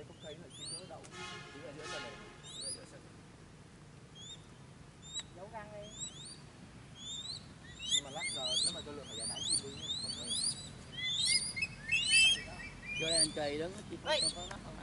đây không thấy là chim nó đậu. Đứng là giữa sân này đứng là giữa sân. Giấu răng đi. Nhưng mà lát giờ nếu mà cho lượng phải giải tán chim đi không thôi vô đây anh trì đứng chỉ có có nó không.